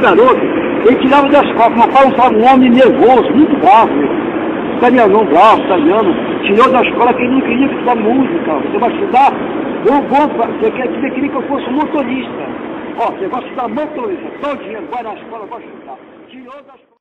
garoto, ele tirava da escola, meu pai usava um homem nervoso, muito bravo, italiano, bravo, italiano, tirou da escola que ele não queria estudar música, você vai estudar, vou, vou, você, quer, queria que eu fosse motorista. Ó, você vai estudar motorista, todo dia, vai na escola, vai estudar. Tirou da escola.